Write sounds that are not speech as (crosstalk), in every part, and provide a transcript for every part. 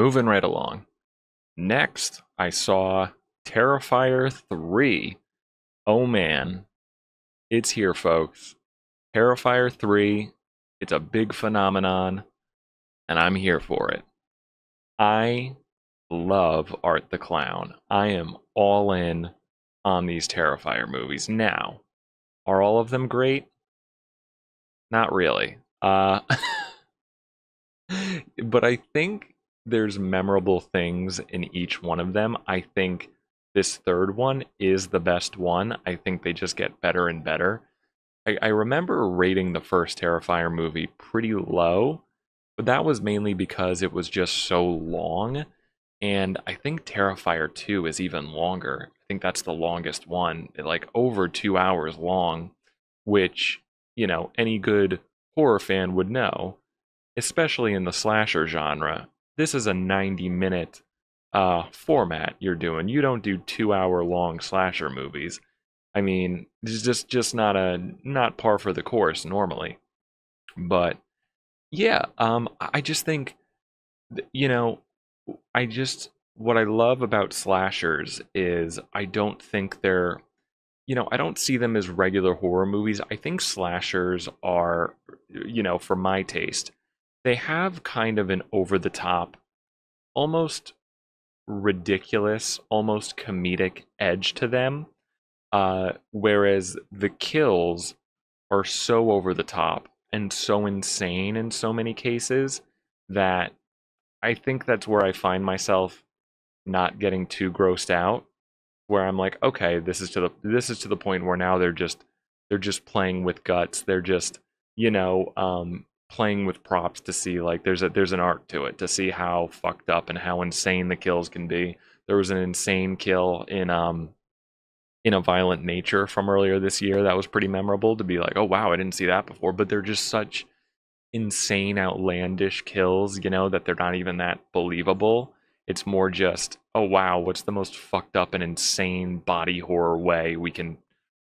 moving right along. Next, I saw Terrifier 3. Oh man, it's here, folks. Terrifier 3, it's a big phenomenon, and I'm here for it. I love Art the Clown. I am all in on these Terrifier movies. Now, are all of them great? Not really. Uh, (laughs) but I think there's memorable things in each one of them. I think this third one is the best one. I think they just get better and better. I, I remember rating the first Terrifier movie pretty low, but that was mainly because it was just so long. And I think Terrifier 2 is even longer. I think that's the longest one, like over two hours long, which, you know, any good horror fan would know, especially in the slasher genre. This is a 90 minute uh, format you're doing. You don't do two hour long slasher movies. I mean, it's just just not a not par for the course normally. But yeah, um, I just think, you know, I just what I love about slashers is I don't think they're you know, I don't see them as regular horror movies. I think slashers are, you know, for my taste, they have kind of an over the top, almost ridiculous, almost comedic edge to them. Uh, whereas the kills are so over the top and so insane in so many cases that I think that's where I find myself not getting too grossed out where I'm like, okay, this is to the this is to the point where now they're just they're just playing with guts. They're just, you know, um playing with props to see like there's a there's an art to it to see how fucked up and how insane the kills can be. There was an insane kill in um in a violent nature from earlier this year that was pretty memorable to be like, oh wow, I didn't see that before. But they're just such insane, outlandish kills, you know, that they're not even that believable. It's more just, oh wow, what's the most fucked up and insane body horror way we can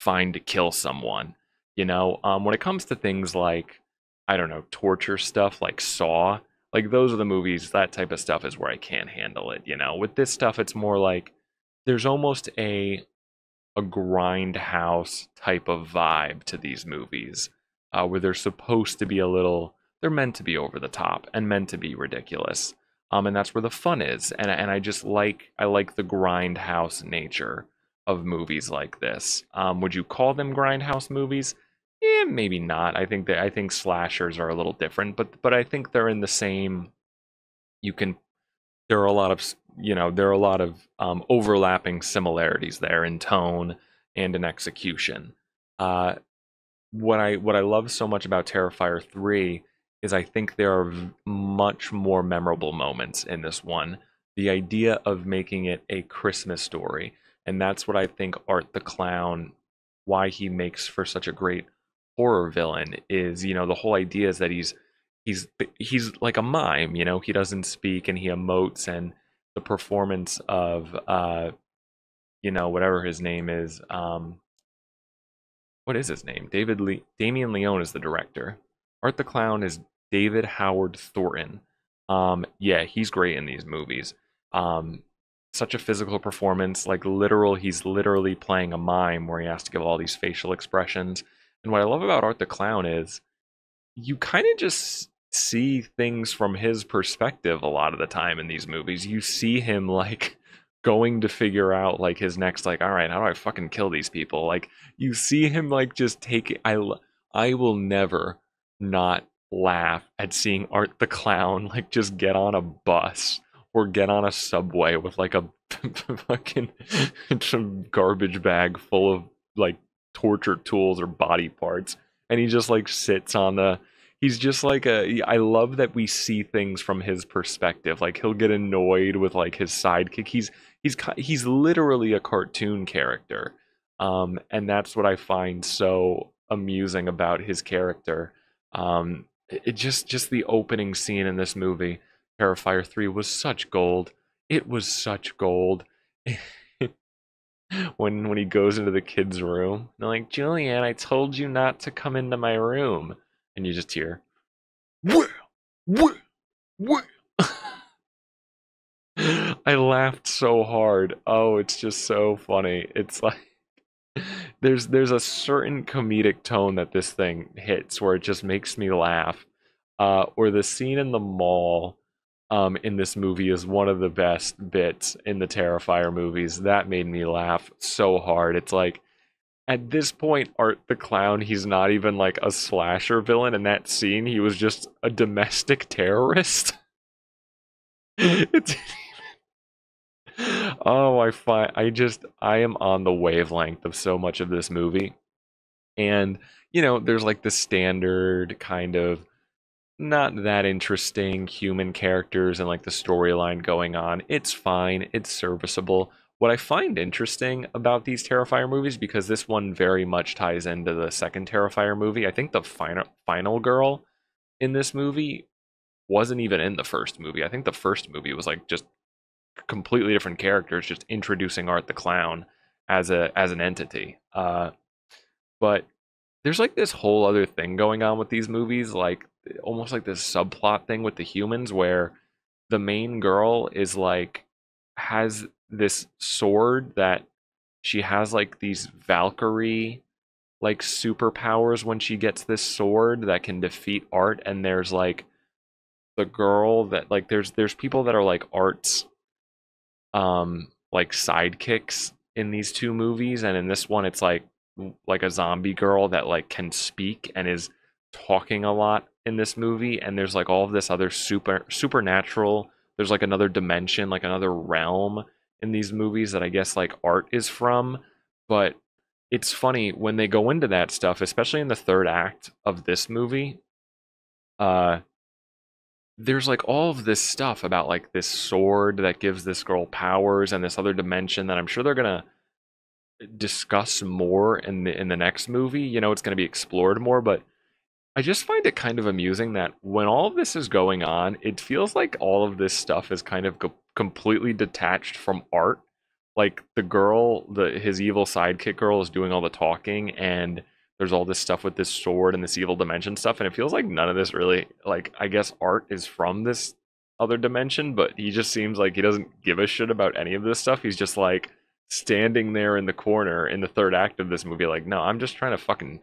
find to kill someone? You know, um, when it comes to things like, I don't know, torture stuff like Saw, like those are the movies, that type of stuff is where I can't handle it. You know, with this stuff, it's more like there's almost a a grindhouse type of vibe to these movies, uh, where they're supposed to be a little, they're meant to be over the top and meant to be ridiculous um, and that's where the fun is. And and I just like I like the grindhouse nature of movies like this. Um, would you call them grindhouse movies? Yeah, maybe not. I think that I think slashers are a little different, but but I think they're in the same. You can. There are a lot of you know there are a lot of um, overlapping similarities there in tone and in execution. Uh, what I what I love so much about Terrifier three is I think there are much more memorable moments in this one. The idea of making it a Christmas story, and that's what I think Art the Clown, why he makes for such a great horror villain is, you know, the whole idea is that he's he's he's like a mime, you know, he doesn't speak and he emotes and the performance of uh you know, whatever his name is, um what is his name? David Lee Damien Leone is the director. Art the Clown is David Howard Thornton. Um, yeah, he's great in these movies. Um, such a physical performance, like literal, he's literally playing a mime where he has to give all these facial expressions. And what I love about Art the Clown is you kind of just see things from his perspective a lot of the time in these movies. You see him like (laughs) going to figure out like his next like all right, how do I fucking kill these people? Like you see him like just take I I will never not laugh at seeing Art the Clown (laughs) like just get on a bus or get on a subway with like a (laughs) fucking some garbage bag full of like torture tools or body parts and he just like sits on the he's just like a I love that we see things from his perspective. Like he'll get annoyed with like his sidekick. He's he's he's literally a cartoon character um and that's what I find so amusing about his character. Um it just just the opening scene in this movie terrifier 3 was such gold. It was such gold (laughs) (laughs) when when he goes into the kid's room they're like julian i told you not to come into my room and you just hear well well well I laughed so hard. Oh, it's just so funny. It's like (laughs) there's there's a certain comedic tone that this thing hits where it just makes me laugh. Uh, or the scene in the mall um, in this movie is one of the best bits in the Terrifier movies. That made me laugh so hard. It's like at this point, Art the Clown, he's not even like a slasher villain. In that scene, he was just a domestic terrorist. (laughs) it's (laughs) oh, I find I just I am on the wavelength of so much of this movie, and you know, there's like the standard kind of not that interesting human characters and like the storyline going on. It's fine, it's serviceable. What I find interesting about these Terrifier movies, because this one very much ties into the second Terrifier movie, I think the final final girl in this movie wasn't even in the first movie. I think the first movie was like just completely different characters, just introducing Art the Clown as a as an entity. Uh, but there's like this whole other thing going on with these movies, like almost like this subplot thing with the humans where the main girl is like has this sword that she has like these Valkyrie like superpowers when she gets this sword that can defeat art and there's like the girl that like there's there's people that are like arts um like sidekicks in these two movies and in this one it's like like a zombie girl that like can speak and is talking a lot in this movie and there's like all of this other super supernatural there's like another dimension like another realm in these movies that I guess like art is from but it's funny when they go into that stuff especially in the third act of this movie uh there's like all of this stuff about like this sword that gives this girl powers and this other dimension that I'm sure they're gonna discuss more in the in the next movie. You know, it's gonna be explored more, but I just find it kind of amusing that when all of this is going on, it feels like all of this stuff is kind of completely detached from art. Like the girl, the his evil sidekick girl is doing all the talking and there's all this stuff with this sword and this evil dimension stuff and it feels like none of this really like I guess art is from this other dimension, but he just seems like he doesn't give a shit about any of this stuff. He's just like standing there in the corner in the third act of this movie like, "No, I'm just trying to fucking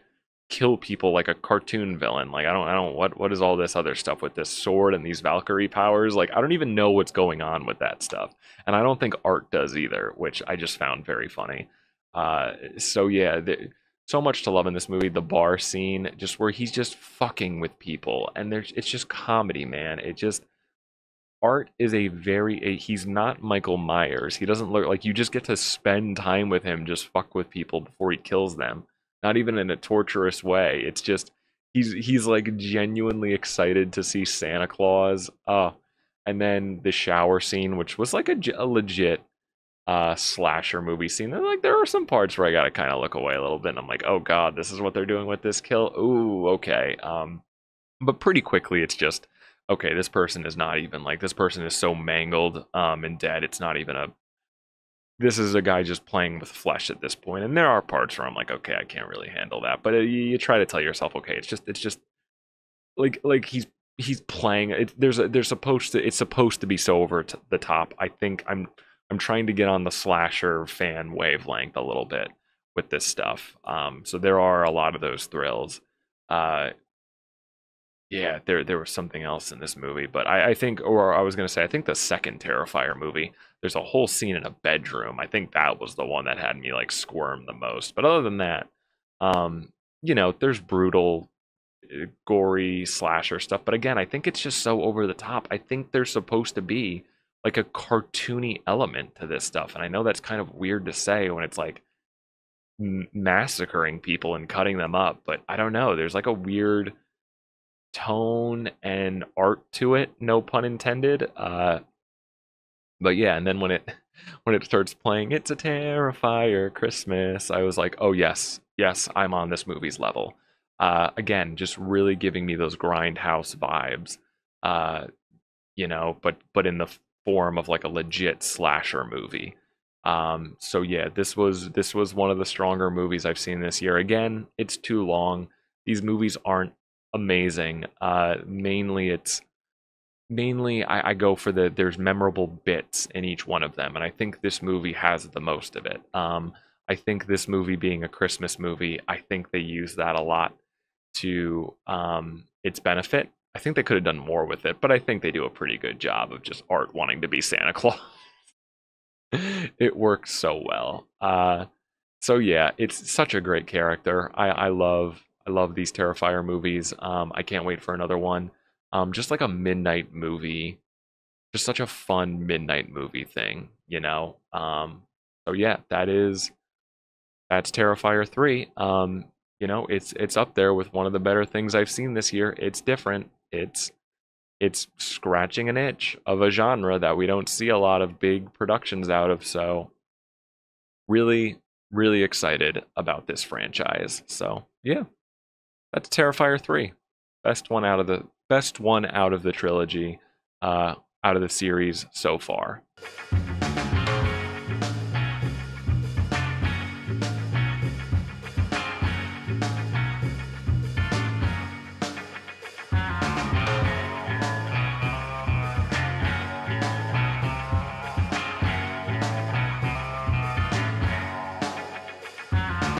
kill people like a cartoon villain. Like I don't I don't what what is all this other stuff with this sword and these Valkyrie powers? Like I don't even know what's going on with that stuff. And I don't think art does either, which I just found very funny. Uh so yeah, the, so much to love in this movie. The bar scene, just where he's just fucking with people, and there's it's just comedy, man. It just art is a very a, he's not Michael Myers. He doesn't look like you just get to spend time with him, just fuck with people before he kills them not even in a torturous way. It's just he's he's like genuinely excited to see Santa Claus. Uh and then the shower scene, which was like a, a legit uh slasher movie scene. And like there are some parts where I gotta kind of look away a little bit. And I'm like, oh god, this is what they're doing with this kill. Ooh, okay. Um, but pretty quickly, it's just okay. This person is not even like this person is so mangled um and dead. It's not even a this is a guy just playing with flesh at this point and there are parts where i'm like okay i can't really handle that but uh, you, you, try to tell yourself okay it's just it's just like like he's he's playing it, there's a there's supposed to it's supposed to be so over the top i think i'm i'm trying to get on the slasher fan wavelength a little bit with this stuff um so there are a lot of those thrills uh yeah, there there was something else in this movie, but I, I think, or I was gonna say, I think the second Terrifier movie, there's a whole scene in a bedroom. I think that was the one that had me like squirm the most. But other than that, um, you know, there's brutal, uh, gory slasher stuff. But again, I think it's just so over the top. I think there's supposed to be like a cartoony element to this stuff, and I know that's kind of weird to say when it's like massacring people and cutting them up, but I don't know. There's like a weird tone and art to it, no pun intended. Uh, but yeah, and then when it (laughs) when it starts playing, it's a Terrifier Christmas. I was like, oh yes, yes, I'm on this movie's level. Uh, again, just really giving me those grindhouse vibes. Uh, you know, but but in the form of like a legit slasher movie. Um, so yeah, this was this was one of the stronger movies I've seen this year. Again, it's too long. These movies aren't amazing. Uh, mainly, it's mainly I, I, go for the there's memorable bits in each one of them, and I think this movie has the most of it. Um, I think this movie being a Christmas movie, I think they use that a lot to um, its benefit. I think they could have done more with it, but I think they do a pretty good job of just art wanting to be Santa (laughs) Claus. it works so well. Uh, so yeah, it's such a great character. I, I love I love these Terrifier movies. Um, I can't wait for another one. Um, just like a midnight movie, just such a fun midnight movie thing, you know. Um, so yeah, that is that's Terrifier three. Um, you know, it's it's up there with one of the better things I've seen this year. It's different. It's it's scratching an itch of a genre that we don't see a lot of big productions out of. So really, really excited about this franchise. So yeah, that's Terrifier three, best one out of the best one out of the trilogy, uh, out of the series so far.